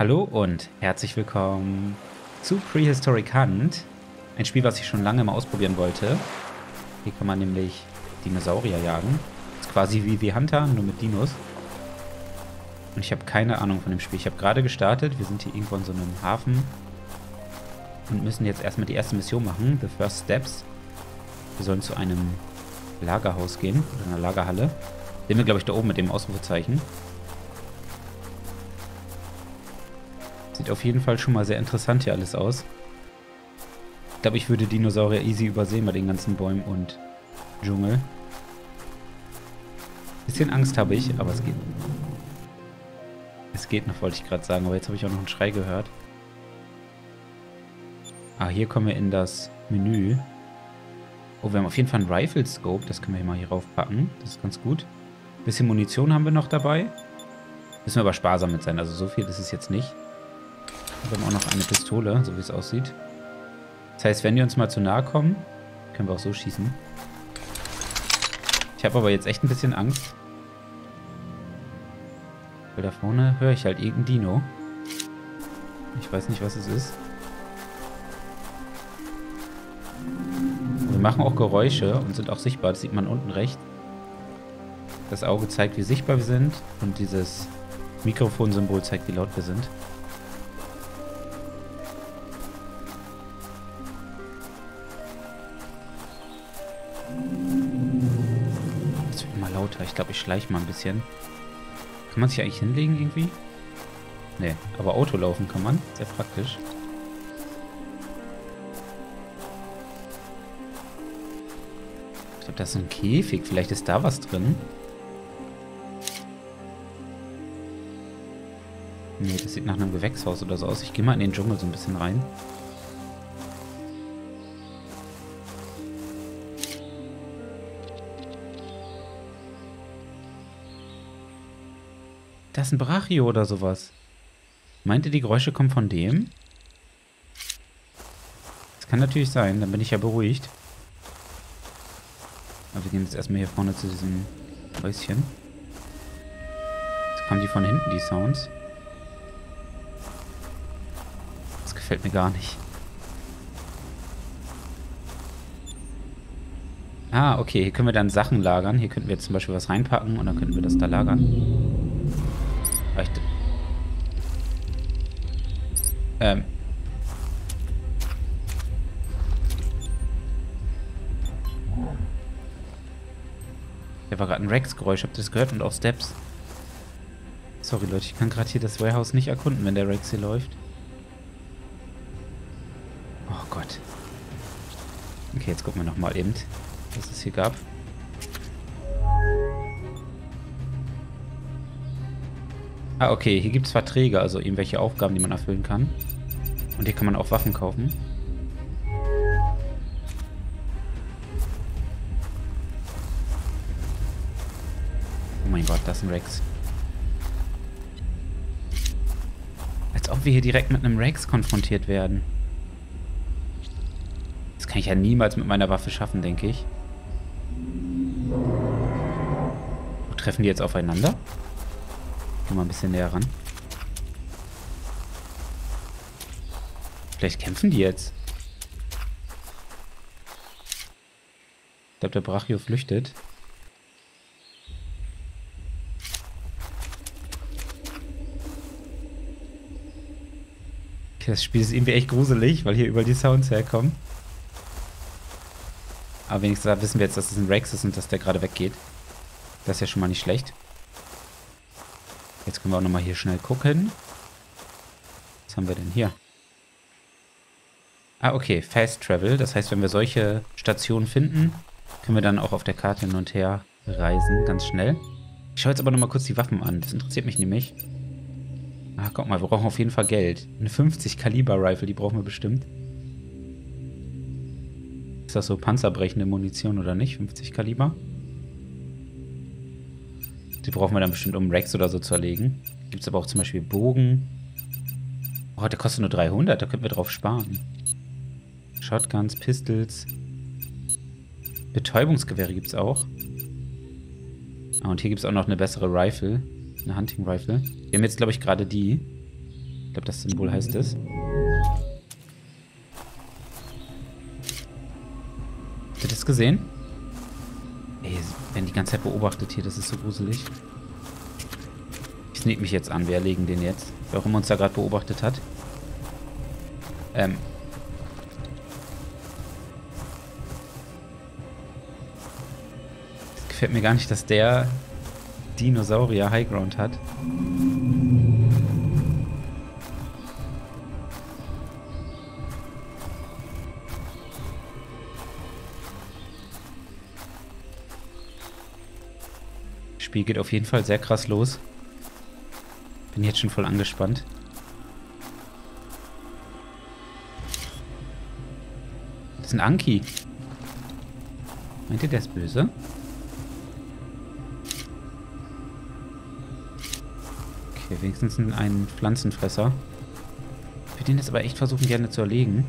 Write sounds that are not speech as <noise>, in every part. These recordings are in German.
Hallo und herzlich willkommen zu Prehistoric Hunt. Ein Spiel, was ich schon lange mal ausprobieren wollte. Hier kann man nämlich Dinosaurier jagen. ist quasi wie The Hunter, nur mit Dinos. Und ich habe keine Ahnung von dem Spiel. Ich habe gerade gestartet. Wir sind hier irgendwo in so einem Hafen. Und müssen jetzt erstmal die erste Mission machen. The First Steps. Wir sollen zu einem Lagerhaus gehen. Oder einer Lagerhalle. Sehen wir, glaube ich, da oben mit dem Ausrufezeichen. Sieht auf jeden Fall schon mal sehr interessant hier alles aus. Ich glaube, ich würde Dinosaurier easy übersehen bei den ganzen Bäumen und Dschungel. Bisschen Angst habe ich, aber es geht. Es geht noch, wollte ich gerade sagen, aber jetzt habe ich auch noch einen Schrei gehört. Ah, hier kommen wir in das Menü. Oh, wir haben auf jeden Fall einen Rifle Scope, das können wir hier mal hier raufpacken. Das ist ganz gut. Bisschen Munition haben wir noch dabei. Müssen wir aber sparsam mit sein, also so viel ist es jetzt nicht. Wir haben auch noch eine Pistole, so wie es aussieht. Das heißt, wenn die uns mal zu nahe kommen, können wir auch so schießen. Ich habe aber jetzt echt ein bisschen Angst. Weil da vorne höre ich halt irgendein Dino. Ich weiß nicht, was es ist. Wir machen auch Geräusche und sind auch sichtbar. Das sieht man unten rechts. Das Auge zeigt, wie sichtbar wir sind. Und dieses Mikrofonsymbol zeigt, wie laut wir sind. Glaube, ich schleiche mal ein bisschen. Kann man sich eigentlich hinlegen irgendwie? Nee, aber Auto laufen kann man. Sehr praktisch. Ich glaube, das ist ein Käfig. Vielleicht ist da was drin. Nee, das sieht nach einem Gewächshaus oder so aus. Ich gehe mal in den Dschungel so ein bisschen rein. Da ist ein Brachio oder sowas. Meint ihr, die Geräusche kommen von dem? Das kann natürlich sein, dann bin ich ja beruhigt. Aber wir gehen jetzt erstmal hier vorne zu diesem Häuschen. Jetzt kommen die von hinten, die Sounds. Das gefällt mir gar nicht. Ah, okay. Hier können wir dann Sachen lagern. Hier könnten wir jetzt zum Beispiel was reinpacken und dann könnten wir das da lagern. Reicht. Ähm. Der war gerade ein Rex-Geräusch. Habt ihr das gehört? Und auch Steps. Sorry, Leute. Ich kann gerade hier das Warehouse nicht erkunden, wenn der Rex hier läuft. Oh Gott. Okay, jetzt gucken wir nochmal eben, was es hier gab. Ah, okay. Hier gibt es Verträge, also irgendwelche Aufgaben, die man erfüllen kann. Und hier kann man auch Waffen kaufen. Oh mein Gott, das ist ein Rex. Als ob wir hier direkt mit einem Rex konfrontiert werden. Das kann ich ja niemals mit meiner Waffe schaffen, denke ich. Wo treffen die jetzt aufeinander? Geh mal ein bisschen näher ran. Vielleicht kämpfen die jetzt. Ich glaube, der Brachio flüchtet. Okay, das Spiel ist irgendwie echt gruselig, weil hier überall die Sounds herkommen. Aber wenigstens wissen wir jetzt, dass es ein Rex ist und dass der gerade weggeht. Das ist ja schon mal nicht schlecht. Jetzt können wir auch nochmal hier schnell gucken. Was haben wir denn hier? Ah, okay. Fast Travel. Das heißt, wenn wir solche Stationen finden, können wir dann auch auf der Karte hin und her reisen. Ganz schnell. Ich schaue jetzt aber nochmal kurz die Waffen an. Das interessiert mich nämlich. Ah, guck mal. Wir brauchen auf jeden Fall Geld. Eine 50 Kaliber Rifle, die brauchen wir bestimmt. Ist das so panzerbrechende Munition oder nicht? 50 Kaliber? Die brauchen wir dann bestimmt, um Rex oder so zu erlegen. Gibt es aber auch zum Beispiel Bogen. Oh, der kostet nur 300, da könnten wir drauf sparen. Shotguns, Pistols. Betäubungsgewehre gibt es auch. Ah, und hier gibt es auch noch eine bessere Rifle. Eine Hunting Rifle. Wir haben jetzt, glaube ich, gerade die. Ich glaube, das Symbol heißt es. Habt ihr das gesehen? Werden die ganze Zeit beobachtet hier. Das ist so gruselig. Ich sneak mich jetzt an. Wir erlegen den jetzt. Immer uns da gerade beobachtet hat. Ähm. Es gefällt mir gar nicht, dass der Dinosaurier Highground hat. Spiel geht auf jeden Fall sehr krass los. Bin jetzt schon voll angespannt. Das ist ein Anki. Meint ihr, der ist böse? Okay, wenigstens ein Pflanzenfresser. Ich würde den jetzt aber echt versuchen, gerne zu erlegen.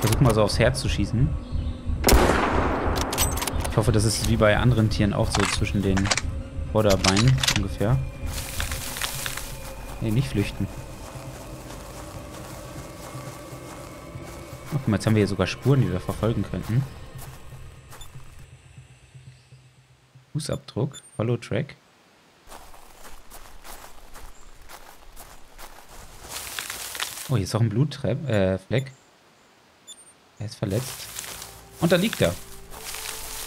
Versuch mal so aufs Herz zu schießen. Ich hoffe, das ist wie bei anderen Tieren auch so zwischen den Vorderbeinen ungefähr. Nee, nicht flüchten. Oh, guck mal, jetzt haben wir hier sogar Spuren, die wir verfolgen könnten. Fußabdruck, Follow Track. Oh, hier ist auch ein Blutfleck. Äh, er ist verletzt. Und da liegt er.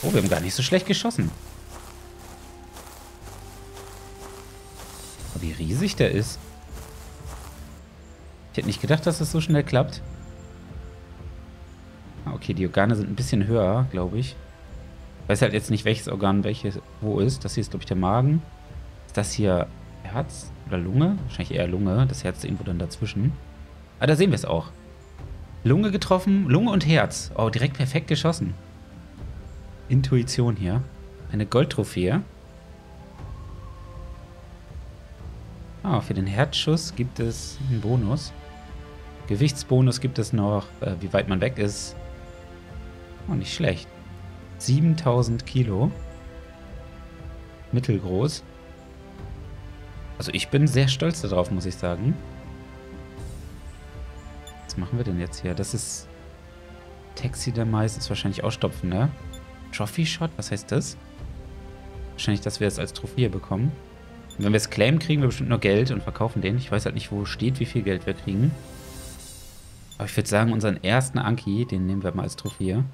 Oh, wir haben gar nicht so schlecht geschossen. Oh, wie riesig der ist. Ich hätte nicht gedacht, dass das so schnell klappt. Ah, okay, die Organe sind ein bisschen höher, glaube ich. Ich weiß halt jetzt nicht, welches Organ welches wo ist. Das hier ist, glaube ich, der Magen. Ist das hier Herz oder Lunge? Wahrscheinlich eher Lunge. Das Herz ist irgendwo dann dazwischen. Ah, da sehen wir es auch. Lunge getroffen, Lunge und Herz. Oh, direkt perfekt geschossen. Intuition hier. Eine Goldtrophäe. Ah, für den Herzschuss gibt es einen Bonus. Gewichtsbonus gibt es noch, äh, wie weit man weg ist. Oh, nicht schlecht. 7000 Kilo. Mittelgroß. Also ich bin sehr stolz darauf, muss ich sagen. Was machen wir denn jetzt hier? Das ist Taxi der Mais, ist wahrscheinlich ausstopfen, ne? Trophy Shot? Was heißt das? Wahrscheinlich, dass wir es als Trophäe bekommen. Und wenn wir es claimen, kriegen wir bestimmt nur Geld und verkaufen den. Ich weiß halt nicht, wo steht, wie viel Geld wir kriegen. Aber ich würde sagen, unseren ersten Anki, den nehmen wir mal als Trophäe.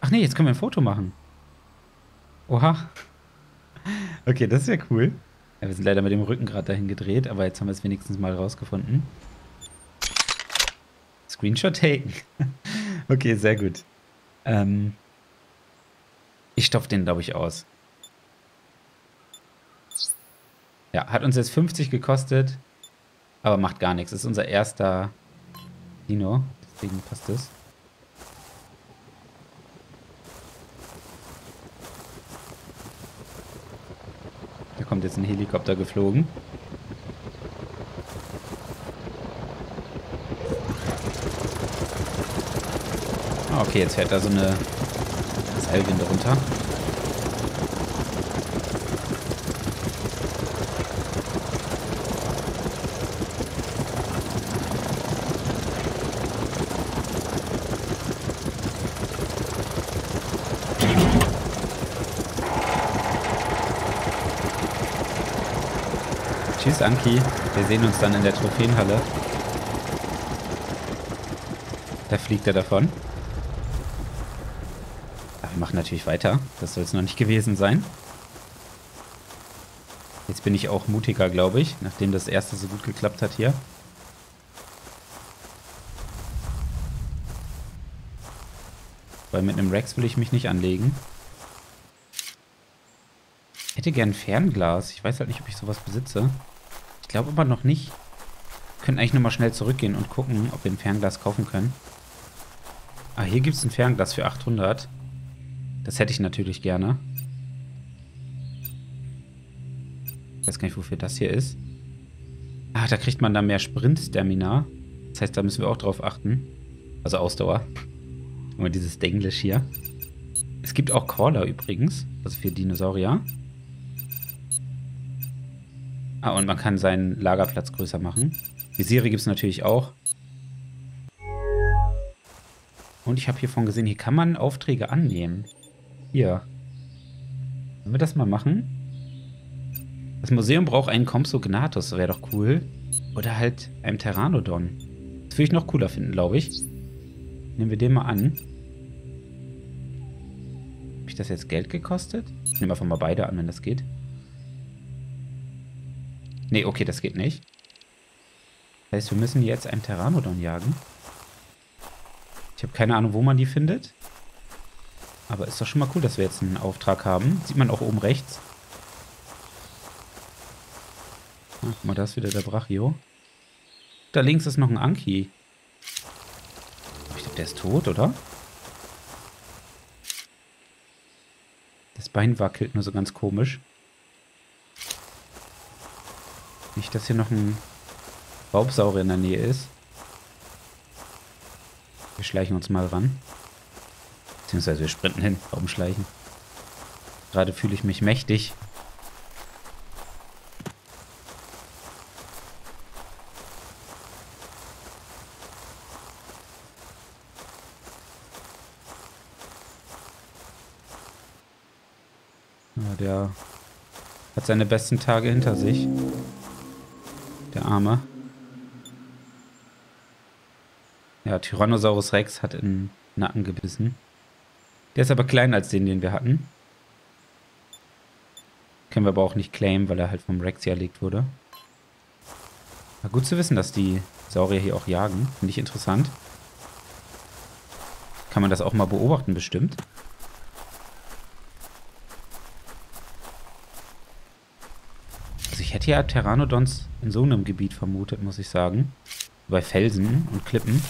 Ach nee, jetzt können wir ein Foto machen. Oha. <laughs> Okay, das ist ja cool. Ja, wir sind leider mit dem Rücken gerade dahin gedreht, aber jetzt haben wir es wenigstens mal rausgefunden. Screenshot taken. <laughs> okay, sehr gut. Ähm, ich stopfe den, glaube ich, aus. Ja, hat uns jetzt 50 gekostet, aber macht gar nichts. Das ist unser erster Dino, deswegen passt es. Da kommt jetzt ein Helikopter geflogen. Ah, okay, jetzt fährt da so eine Seilwinde runter. Tschüss, Anki. Wir sehen uns dann in der Trophäenhalle. Da fliegt er davon wir machen natürlich weiter. Das soll es noch nicht gewesen sein. Jetzt bin ich auch mutiger, glaube ich, nachdem das erste so gut geklappt hat hier. Weil mit einem Rex will ich mich nicht anlegen. Ich hätte gern Fernglas. Ich weiß halt nicht, ob ich sowas besitze. Ich glaube aber noch nicht. Wir können eigentlich nochmal schnell zurückgehen und gucken, ob wir ein Fernglas kaufen können. Ah, hier gibt es ein Fernglas für 800. Das hätte ich natürlich gerne. Ich weiß gar nicht, wofür das hier ist. Ah, da kriegt man dann mehr Sprint-Stamina. Das heißt, da müssen wir auch drauf achten. Also Ausdauer. Und dieses Denglisch hier. Es gibt auch Crawler übrigens, also für Dinosaurier. Ah, und man kann seinen Lagerplatz größer machen. Visiere gibt es natürlich auch. Und ich habe hiervon gesehen, hier kann man Aufträge annehmen. Hier. Wollen wir das mal machen? Das Museum braucht einen Compsognathus, wäre doch cool. Oder halt einen Pteranodon. Das würde ich noch cooler finden, glaube ich. Nehmen wir den mal an. Habe ich das jetzt Geld gekostet? Ich nehme einfach mal beide an, wenn das geht. Nee, okay, das geht nicht. Das heißt, wir müssen jetzt einen Pteranodon jagen. Ich habe keine Ahnung, wo man die findet. Aber ist doch schon mal cool, dass wir jetzt einen Auftrag haben. Sieht man auch oben rechts. Ah, guck mal, da ist wieder der Brachio. Da links ist noch ein Anki. Ich glaube, der ist tot, oder? Das Bein wackelt nur so ganz komisch. Nicht, dass hier noch ein Raubsaurier in der Nähe ist. Wir schleichen uns mal ran. Beziehungsweise wir sprinten hin. Warum schleichen? Gerade fühle ich mich mächtig. Der hat seine besten Tage hinter sich. Der Arme. Ja, Tyrannosaurus Rex hat in den Nacken gebissen. Der ist aber kleiner als den, den wir hatten. Können wir aber auch nicht claimen, weil er halt vom Rex hier erlegt wurde. Na gut zu wissen, dass die Saurier hier auch jagen. Finde ich interessant. Kann man das auch mal beobachten, bestimmt. Ich hätte ja Pteranodons in so einem Gebiet vermutet, muss ich sagen. Bei Felsen und Klippen.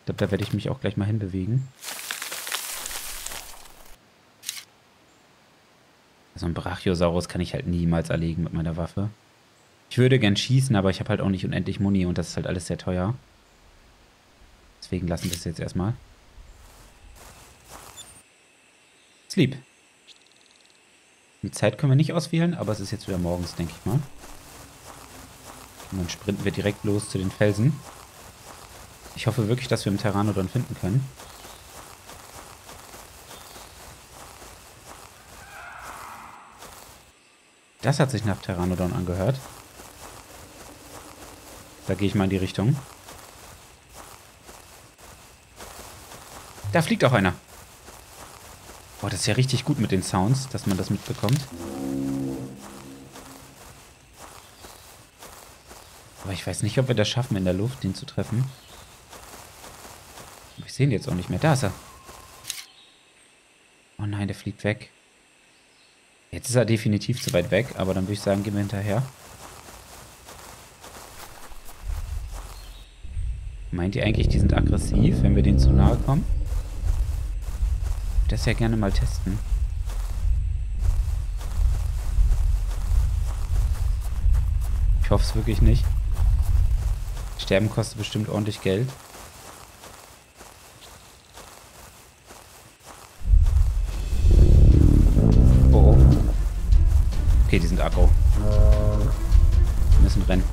Ich glaube, da werde ich mich auch gleich mal hinbewegen. So ein Brachiosaurus kann ich halt niemals erlegen mit meiner Waffe. Ich würde gern schießen, aber ich habe halt auch nicht unendlich Muni und das ist halt alles sehr teuer. Deswegen lassen wir es jetzt erstmal. Sleep. Die Zeit können wir nicht auswählen, aber es ist jetzt wieder morgens, denke ich mal. Und dann sprinten wir direkt los zu den Felsen. Ich hoffe wirklich, dass wir im Pteranodon finden können. Das hat sich nach Pteranodon angehört. Da gehe ich mal in die Richtung. Da fliegt auch einer. Boah, das ist ja richtig gut mit den Sounds, dass man das mitbekommt. Aber ich weiß nicht, ob wir das schaffen, in der Luft den zu treffen. Ich sehe ihn jetzt auch nicht mehr. Da ist er. Oh nein, der fliegt weg. Jetzt ist er definitiv zu weit weg, aber dann würde ich sagen, gehen wir hinterher. Meint ihr eigentlich, die sind aggressiv, wenn wir denen zu nahe kommen? das ja gerne mal testen. Ich hoffe es wirklich nicht. Sterben kostet bestimmt ordentlich Geld. Aggro. Wir müssen rennen.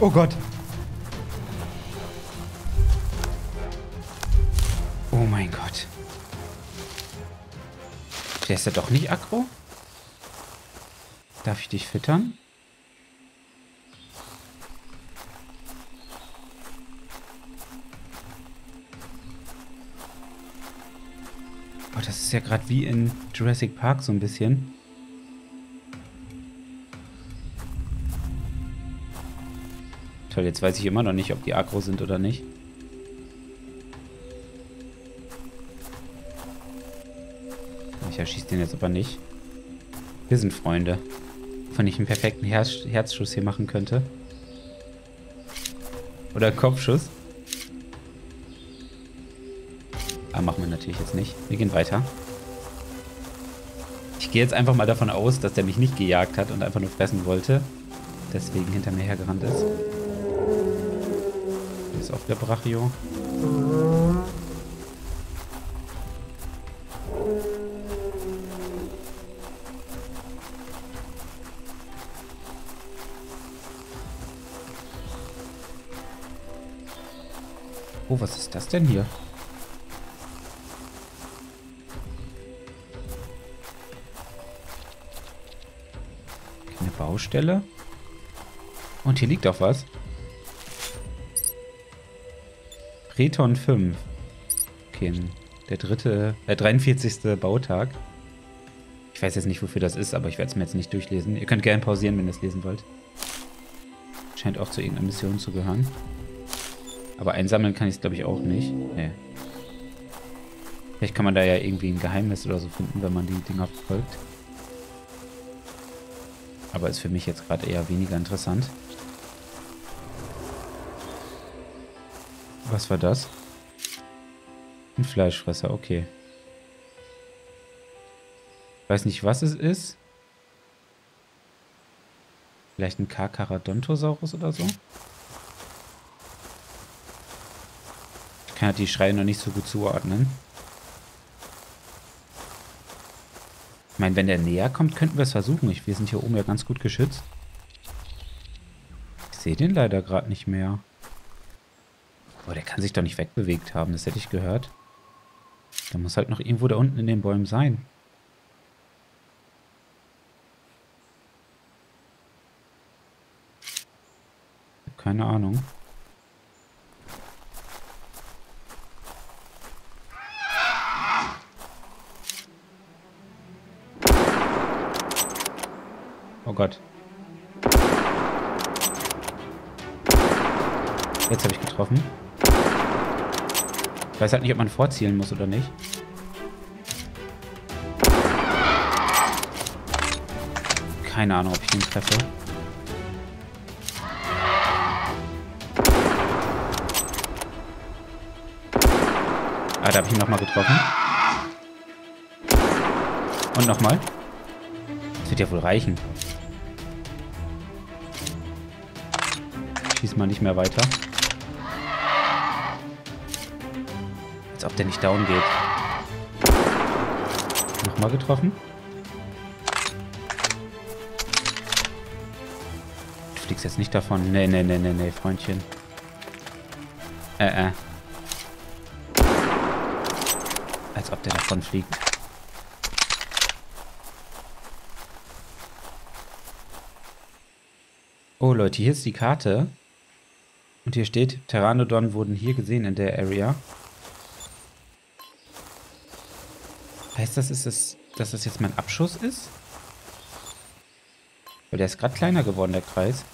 Oh Gott. Der ist ja doch nicht aggro? Darf ich dich füttern? Ja gerade wie in Jurassic Park so ein bisschen. Toll, jetzt weiß ich immer noch nicht, ob die aggro sind oder nicht. Ich erschieße den jetzt aber nicht. Wir sind Freunde. Wenn ich einen perfekten Herz Herzschuss hier machen könnte. Oder Kopfschuss. Aber machen wir natürlich jetzt nicht. Wir gehen weiter. Gehe jetzt einfach mal davon aus, dass der mich nicht gejagt hat und einfach nur fressen wollte. Deswegen hinter mir hergerannt ist. ist auch der Brachio. Oh, was ist das denn hier? Baustelle. Und hier liegt auch was. Preton 5. Okay, der dritte, äh, 43. Bautag. Ich weiß jetzt nicht, wofür das ist, aber ich werde es mir jetzt nicht durchlesen. Ihr könnt gerne pausieren, wenn ihr es lesen wollt. Scheint auch zu irgendeiner Mission zu gehören. Aber einsammeln kann ich es, glaube ich, auch nicht. Nee. Vielleicht kann man da ja irgendwie ein Geheimnis oder so finden, wenn man die Dinger verfolgt. Aber ist für mich jetzt gerade eher weniger interessant. Was war das? Ein Fleischfresser, okay. Weiß nicht, was es ist. Vielleicht ein Carcharodontosaurus oder so? Ich kann halt die Schreie noch nicht so gut zuordnen. Meine, wenn der näher kommt, könnten wir es versuchen. Ich, wir sind hier oben ja ganz gut geschützt. Ich sehe den leider gerade nicht mehr. Boah, der kann sich doch nicht wegbewegt haben. Das hätte ich gehört. Der muss halt noch irgendwo da unten in den Bäumen sein. Keine Ahnung. Oh Gott. Jetzt habe ich getroffen. Ich weiß halt nicht, ob man vorzielen muss oder nicht. Keine Ahnung, ob ich ihn treffe. Ah, da habe ich ihn nochmal getroffen. Und nochmal. Das wird ja wohl reichen. Schieß mal nicht mehr weiter. Als ob der nicht down geht. Nochmal getroffen. Du fliegst jetzt nicht davon. Nee, nee, nee, nee, nee, Freundchen. Äh, äh. Als ob der davon fliegt. Oh Leute, hier ist die Karte. Und hier steht, Pteranodon wurden hier gesehen in der Area. Heißt das, ist es, dass das jetzt mein Abschuss ist? Weil der ist gerade kleiner geworden, der Kreis.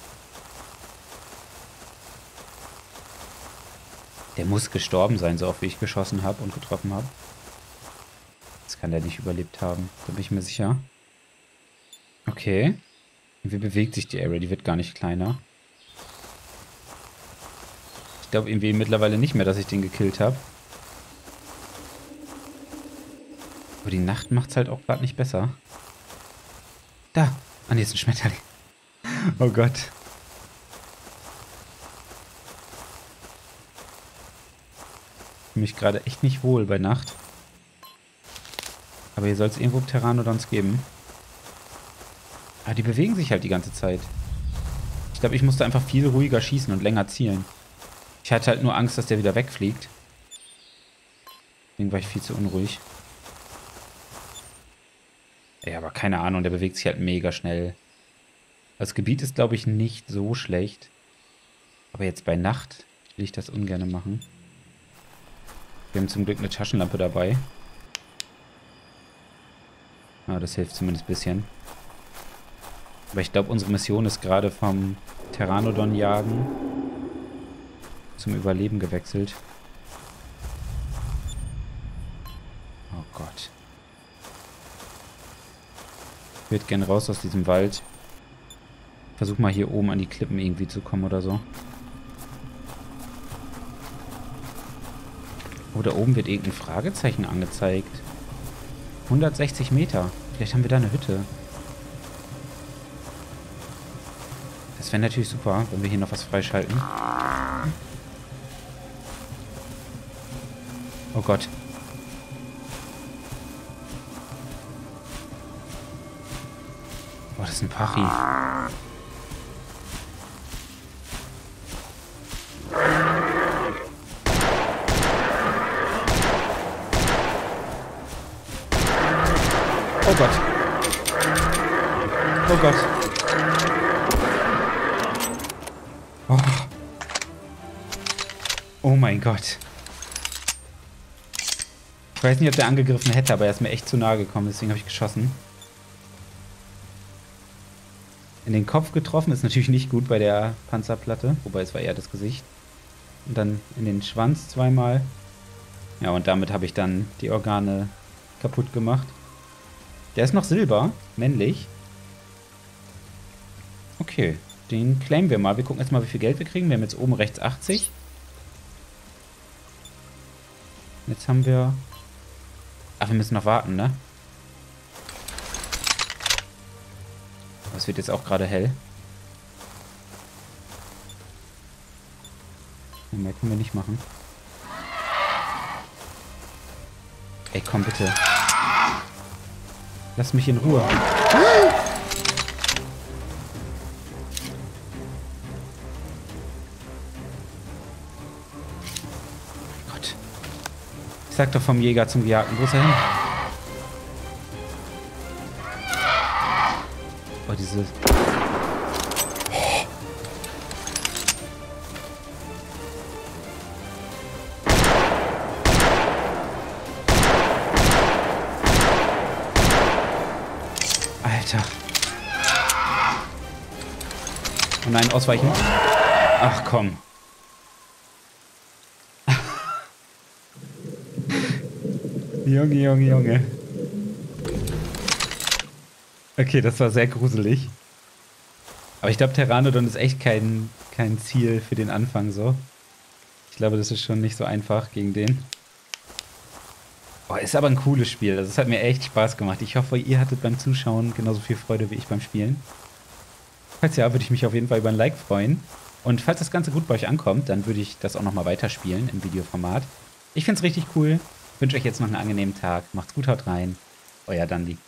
Der muss gestorben sein, so oft wie ich geschossen habe und getroffen habe. Das kann der nicht überlebt haben. Da bin ich mir sicher. Okay. Wie bewegt sich die Area? Die wird gar nicht kleiner. Ich glaube irgendwie mittlerweile nicht mehr, dass ich den gekillt habe. Aber die Nacht macht es halt auch gerade nicht besser. Da. Ah, nee, ist ein Schmetterling. <laughs> Oh Gott. Ich fühle mich gerade echt nicht wohl bei Nacht. Aber hier soll es irgendwo Pteranodons geben. Ah, die bewegen sich halt die ganze Zeit. Ich glaube, ich musste einfach viel ruhiger schießen und länger zielen. Ich hatte halt nur Angst, dass der wieder wegfliegt. Deswegen war ich viel zu unruhig. Ja, aber keine Ahnung, der bewegt sich halt mega schnell. Das Gebiet ist, glaube ich, nicht so schlecht. Aber jetzt bei Nacht will ich das ungern machen. Wir haben zum Glück eine Taschenlampe dabei. Ah, das hilft zumindest ein bisschen. Aber ich glaube, unsere Mission ist gerade vom Pteranodon jagen zum Überleben gewechselt. Oh Gott. Ich würde gerne raus aus diesem Wald. Versuch mal hier oben an die Klippen irgendwie zu kommen oder so. Oh, da oben wird irgendein Fragezeichen angezeigt. 160 Meter. Vielleicht haben wir da eine Hütte. Das wäre natürlich super, wenn wir hier noch was freischalten. Oh Gott. Oh, das ist ein Pachi. Oh Gott. Oh Gott. Oh. Oh mein Gott. Ich weiß nicht, ob der angegriffen hätte, aber er ist mir echt zu nahe gekommen, deswegen habe ich geschossen. In den Kopf getroffen ist natürlich nicht gut bei der Panzerplatte, wobei es war eher das Gesicht. Und dann in den Schwanz zweimal. Ja, und damit habe ich dann die Organe kaputt gemacht. Der ist noch Silber, männlich. Okay, den claimen wir mal. Wir gucken jetzt mal, wie viel Geld wir kriegen. Wir haben jetzt oben rechts 80. Jetzt haben wir Ach, wir müssen noch warten, ne? Es wird jetzt auch gerade hell. Mehr können wir nicht machen. Ey, komm bitte. Lass mich in Ruhe. Sag doch vom Jäger zum Gejagten. Wo ist er hin? Oh, diese... Alter. Oh nein, ausweichen. Ach komm. Junge, Junge, Junge. Okay, das war sehr gruselig. Aber ich glaube, Terranodon ist echt kein, kein Ziel für den Anfang so. Ich glaube, das ist schon nicht so einfach gegen den. Oh, ist aber ein cooles Spiel. Also es hat mir echt Spaß gemacht. Ich hoffe, ihr hattet beim Zuschauen genauso viel Freude wie ich beim Spielen. Falls ja, würde ich mich auf jeden Fall über ein Like freuen. Und falls das Ganze gut bei euch ankommt, dann würde ich das auch nochmal weiterspielen im Videoformat. Ich finde es richtig cool. Wünsche euch jetzt noch einen angenehmen Tag. Macht's gut, haut rein. Euer Dandy.